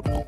Bye.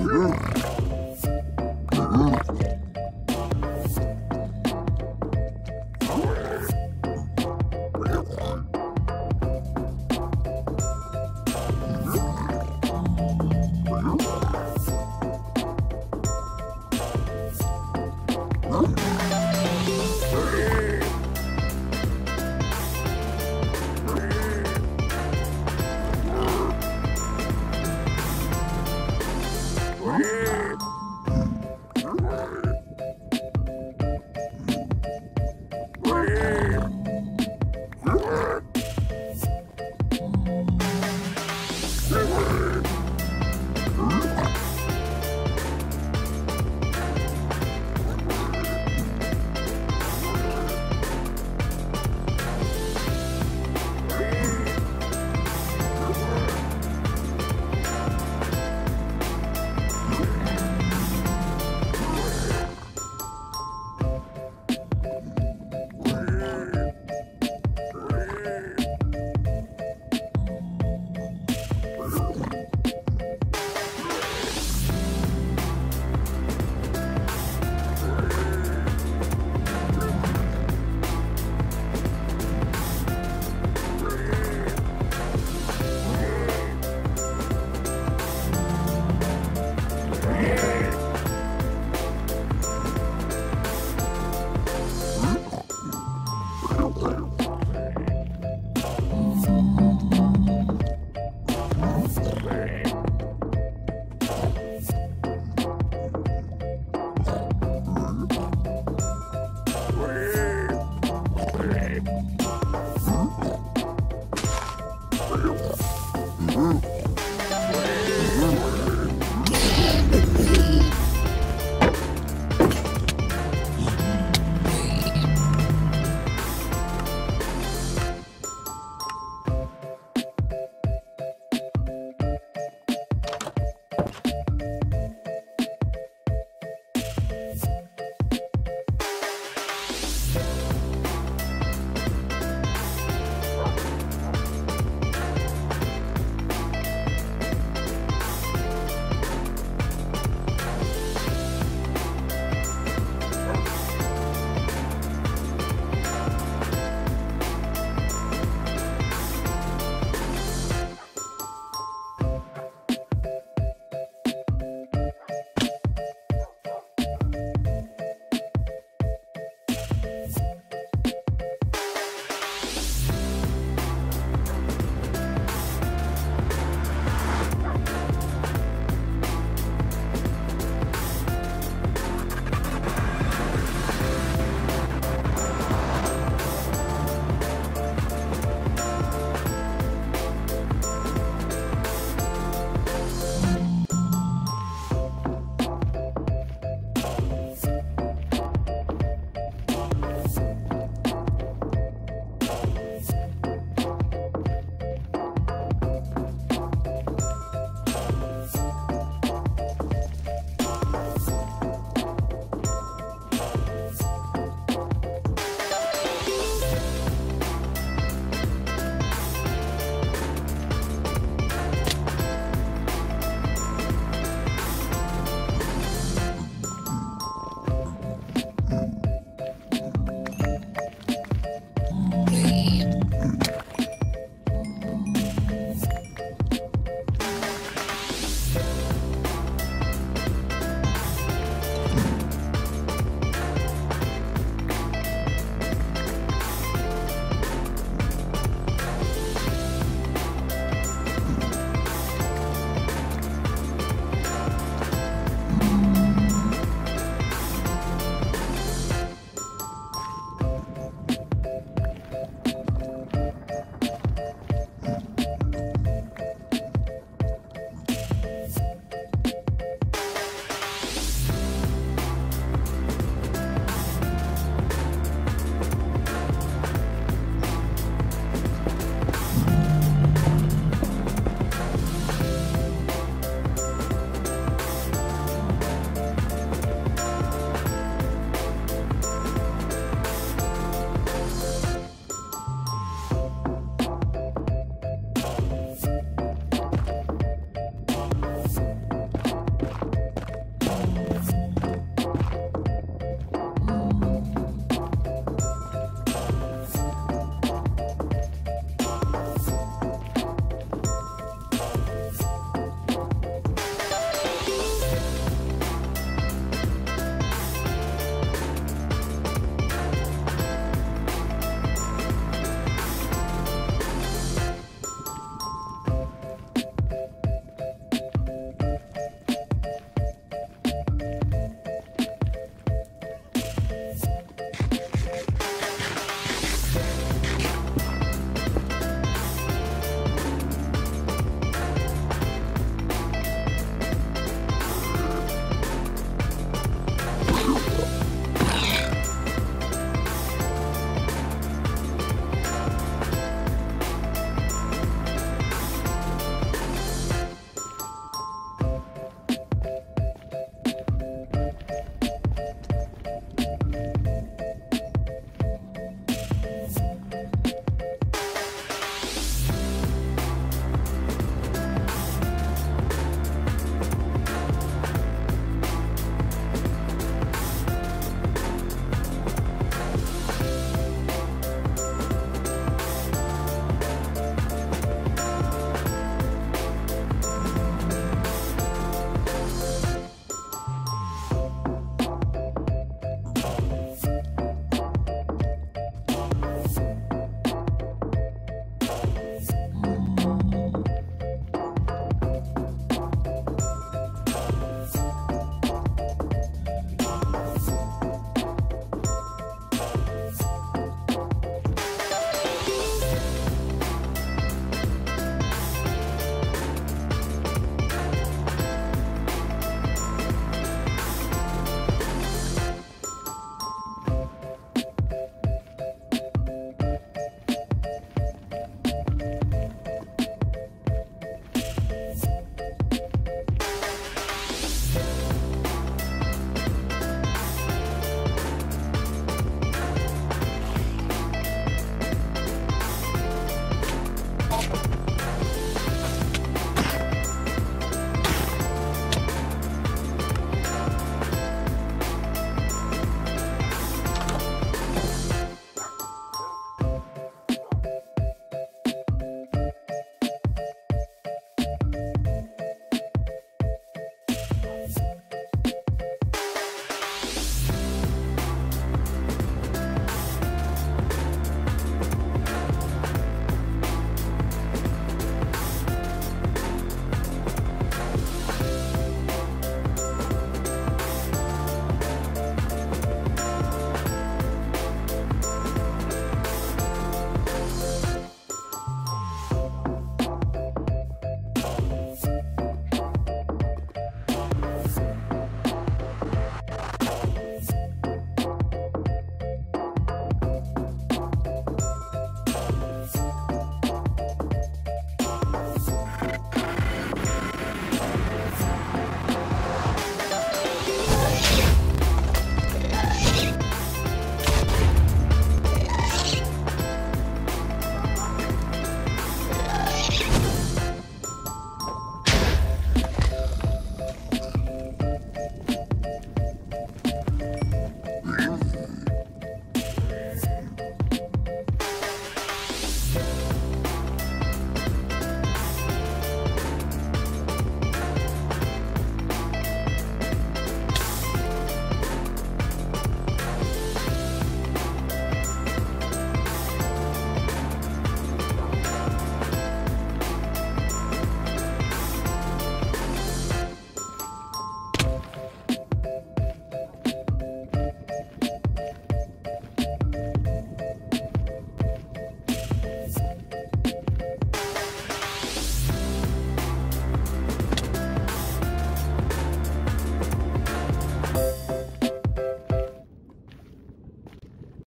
Yeah.